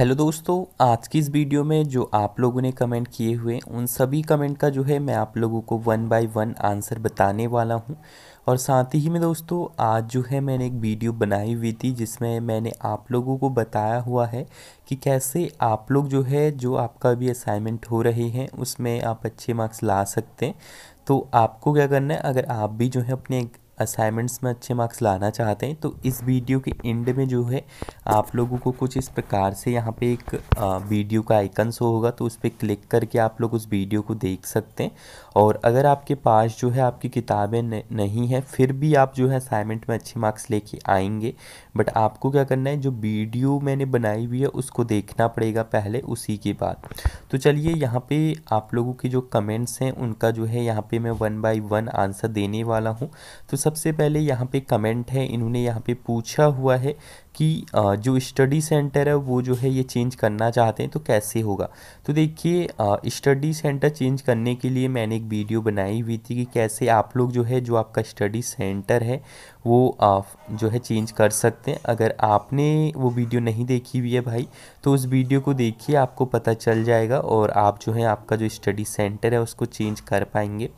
Hello दोस्तों, आज की इस वीडियो में जो आप लोगों ने कमेंट किए हुए उन सभी कमेंट का जो है मैं आप लोगों को वन बाय वन आंसर बताने वाला हूँ। और साथ ही में दोस्तों, आज जो है मैंने एक वीडियो बनाई हुई थी, जिसमें मैंने आप लोगों को बताया हुआ है कि कैसे आप लोग जो है, जो आपका भी असाइनमेंट हो रहे हैं, उसमें आप अच्छे मार्क्स ला सकते हैं। तो आपको क्या करना है, अगर आप भी जो है अपने असाइनमेंट्स में अच्छे मार्क्स लाना चाहते हैं तो इस वीडियो के एंड में जो है, आप लोगों को कुछ इस प्रकार से यहाँ पे एक वीडियो का आइकन शो होगा तो उस पर क्लिक करके आप लोग उस वीडियो को देख सकते हैं। और अगर आपके पास जो है आपकी किताबें नहीं हैं, फिर भी आप जो है असाइनमेंट में अच्छे मार्क्स लेके आएँगे। बट आपको क्या करना है, जो वीडियो मैंने बनाई हुई है, उसको देखना पड़ेगा पहले, उसी के बाद। तो चलिए, यहाँ पे आप लोगों के जो कमेंट्स हैं, उनका जो है यहाँ पे मैं वन बाय वन आंसर देने वाला हूँ। तो सबसे पहले यहाँ पे कमेंट है इन्होंने यहाँ पे पूछा हुआ है कि जो स्टडी सेंटर है, वो जो है ये चेंज करना चाहते हैं तो कैसे होगा? तो देखिए स्टडी सेंटर चेंज करने के लिए मैंने एक वीडियो बनाई हुई थी कि कैसे आप लोग जो है, जो आपका स्टडी सेंटर है, वो जो है चेंज कर सकते हैं। अगर आपने वो वीडियो नहीं देखी हुई है भाई तो उस वीडियो को देखिए, आपको पता चल जाएगा और आप जो है, आपका जो स्टडी सेंटर है, उसको चेंज कर पाएँगे।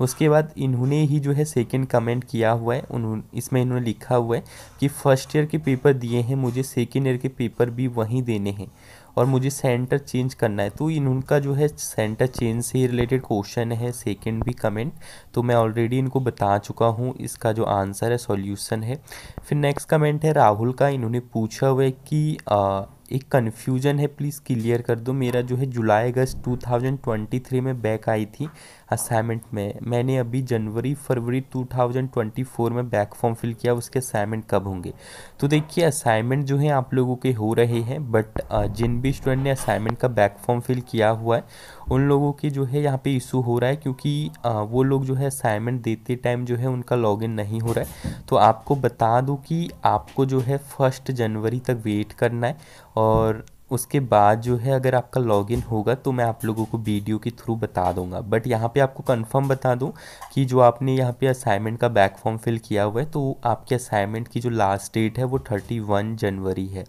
उसके बाद इन्होंने ही जो है सेकंड कमेंट किया हुआ है उन्होंने इसमें इन्होंने लिखा हुआ है कि फ़र्स्ट ईयर के पेपर दिए हैं मुझे सेकेंड ईयर के पेपर भी वहीं देने हैं और मुझे सेंटर चेंज करना है। तो इन उनका जो है सेंटर चेंज से रिलेटेड क्वेश्चन है सेकंड भी कमेंट तो मैं ऑलरेडी इनको बता चुका हूँ। इसका जो आंसर है सॉल्यूशन है। फिर नेक्स्ट कमेंट है राहुल का। इन्होंने पूछा हुआ है कि आ, एक कन्फ्यूज़न है प्लीज़ क्लियर कर दो। मेरा जो है जुलाई अगस्त 2023 में बैक आई थी असाइनमेंट में। मैंने अभी जनवरी, फरवरी 2024 में बैक फॉर्म फिल किया। उसके असाइनमेंट कब होंगे? तो देखिए असाइनमेंट जो है आप लोगों के हो रहे हैं बट जिन भी स्टूडेंट ने असाइनमेंट का बैक फॉर्म फिल किया हुआ है उन लोगों के जो है यहाँ पे इशू हो रहा है क्योंकि वो लोग जो है असाइनमेंट देते टाइम जो है उनका लॉगिन नहीं हो रहा है। तो आपको बता दूँ कि आपको जो है फ़र्स्ट जनवरी तक वेट करना है और उसके बाद जो है अगर आपका लॉगिन होगा तो मैं आप लोगों को वीडियो के थ्रू बता दूँगा। बट यहाँ पे आपको कंफर्म बता दूँ कि जो आपने यहाँ पे असाइनमेंट का बैक फॉर्म फिल किया हुआ है तो आपके असाइनमेंट की जो लास्ट डेट है वो थर्टी वन जनवरी है।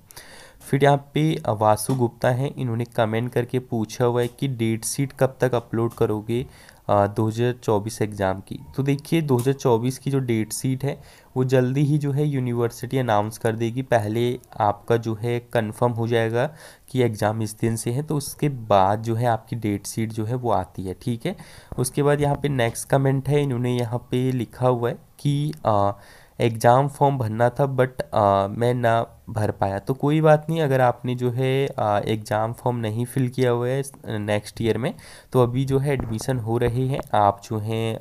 फिर यहाँ पे वासु गुप्ता हैं। इन्होंने कमेंट करके पूछा हुआ है कि डेट शीट कब तक अपलोड करोगे दो हज़ार चौबीस एग्ज़ाम की। तो देखिए 2024 की जो डेट शीट है वो जल्दी ही जो है यूनिवर्सिटी अनाउंस कर देगी। पहले आपका जो है कंफर्म हो जाएगा कि एग्ज़ाम इस दिन से है तो उसके बाद जो है आपकी डेट शीट जो है वो आती है ठीक है? उसके बाद यहाँ पे नेक्स्ट कमेंट है इन्होंने यहाँ पे लिखा हुआ है कि आ, एग्ज़ाम फॉर्म भरना था बट आ, मैं ना भर पाया। तो कोई बात नहीं अगर आपने जो है एग्ज़ाम फॉर्म नहीं फिल किया हुआ है नेक्स्ट ईयर में तो अभी जो है एडमिशन हो रही है। आप जो है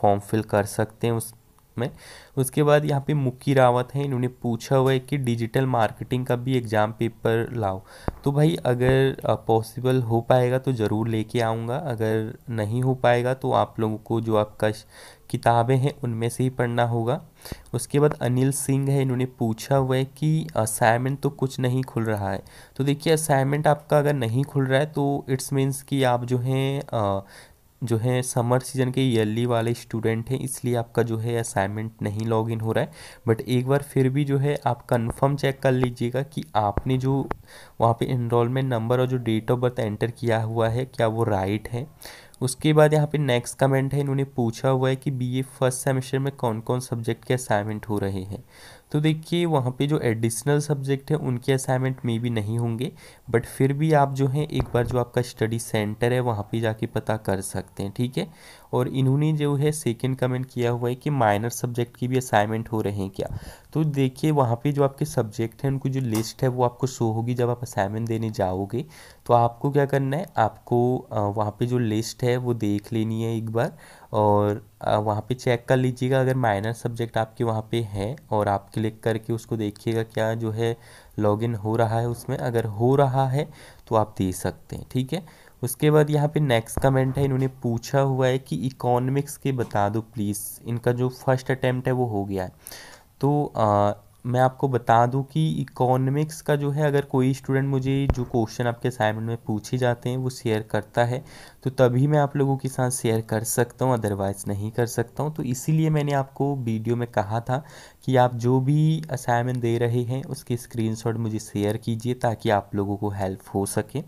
फॉर्म फिल कर सकते हैं उस में। उसके बाद यहाँ पे मुक्की रावत है, इन्होंने पूछा हुआ है कि डिजिटल मार्केटिंग का भी एग्ज़ाम पेपर लाओ। तो भाई अगर पॉसिबल हो पाएगा तो ज़रूर लेके आऊँगा, अगर नहीं हो पाएगा तो आप लोगों को जो आपका किताबें हैं उनमें से ही पढ़ना होगा। उसके बाद अनिल सिंह है, इन्होंने पूछा हुआ है कि असाइनमेंट तो कुछ नहीं खुल रहा है। तो देखिए, असाइनमेंट आपका अगर नहीं खुल रहा है तो इट्स मीन्स कि आप जो हैं जो है, समर सीज़न के ईयरली वाले स्टूडेंट हैं, इसलिए आपका जो है असाइनमेंट नहीं लॉगिन हो रहा है। बट एक बार फिर भी जो है, आप कंफर्म चेक कर लीजिएगा कि आपने जो वहाँ पे इनरोलमेंट नंबर और जो डेट ऑफ़ बर्थ एंटर किया हुआ है, क्या वो राइट है? उसके बाद यहाँ पे नेक्स्ट कमेंट है, इन्होंने पूछा हुआ है कि बीए फ़र्स्ट सेमेस्टर में कौन कौन सब्जेक्ट के असाइनमेंट हो रहे हैं। तो देखिए, वहाँ पे जो एडिशनल सब्जेक्ट है, उनके असाइनमेंट मे भी नहीं होंगे बट फिर भी आप जो है, एक बार जो आपका स्टडी सेंटर है, वहाँ पे जाके पता कर सकते हैं, ठीक है? और इन्होंने जो है सेकंड कमेंट किया हुआ है कि माइनर सब्जेक्ट की भी असाइनमेंट हो रहे हैं क्या? तो देखिए, वहाँ पे जो आपके सब्जेक्ट हैं, उनकी जो लिस्ट है, वो आपको शो होगी जब आप असाइनमेंट देने जाओगे। तो आपको क्या करना है? आपको वहाँ पे जो लिस्ट है, वो देख लेनी है एक बार और वहाँ पे चेक कर लीजिएगा। अगर माइनर सब्जेक्ट आपके वहाँ पे है और आप क्लिक करके उसको देखिएगा क्या जो है लॉगिन हो रहा है उसमें। अगर हो रहा है तो आप दे सकते हैं, ठीक है? उसके बाद यहाँ पे नेक्स्ट कमेंट है इन्होंने पूछा हुआ है कि इकोनॉमिक्स के बता दो प्लीज़ इनका जो फ़र्स्ट अटैम्प्ट है वो हो गया है। तो आ, मैं आपको बता दूँ कि इकोनॉमिक्स का जो है अगर कोई स्टूडेंट मुझे जो क्वेश्चन आपके असाइनमेंट में पूछे जाते हैं वो शेयर करता है तो तभी मैं आप लोगों के साथ शेयर कर सकता हूँ अदरवाइज़ नहीं कर सकता हूँ। तो इसीलिए मैंने आपको वीडियो में कहा था कि आप जो भी असाइनमेंट दे रहे हैं उसके स्क्रीनशॉट मुझे शेयर कीजिए ताकि आप लोगों को हेल्प हो सके।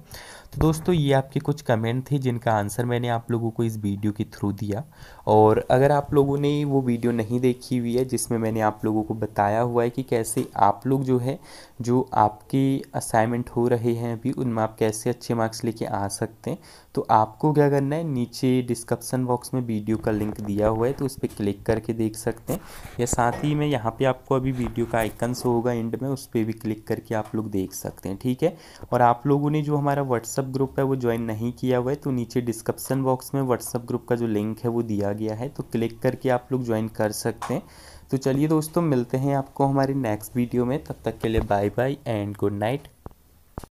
तो दोस्तों, ये आपके कुछ कमेंट थे जिनका आंसर मैंने आप लोगों को इस वीडियो के थ्रू दिया। और अगर आप लोगों ने वो वीडियो नहीं देखी हुई है, जिसमें मैंने आप लोगों को बताया हुआ है कि कैसे आप लोग जो है, जो आपके असाइनमेंट हो रहे हैं अभी, उनमें आप कैसे अच्छे मार्क्स लेके आ सकते हैं तो आपको क्या करना है, नीचे डिस्क्रिप्सन बॉक्स में वीडियो का लिंक दिया हुआ है तो उस पर क्लिक करके देख सकते हैं। या साथ ही में यहाँ पे आपको अभी वीडियो का आइकन होगा एंड में, उस पर भी क्लिक करके आप लोग देख सकते हैं, ठीक है? और आप लोगों ने जो हमारा व्हाट्सअप ग्रुप है, वो ज्वाइन नहीं किया हुआ है तो नीचे डिस्क्रिप्सन बॉक्स में व्हाट्सअप ग्रुप का जो लिंक है, वो दिया गया है तो क्लिक करके आप लोग ज्वाइन कर सकते हैं। तो चलिए दोस्तों, मिलते हैं आपको हमारे नेक्स्ट वीडियो में, तब तक के लिए bye bye and good night